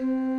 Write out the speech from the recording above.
you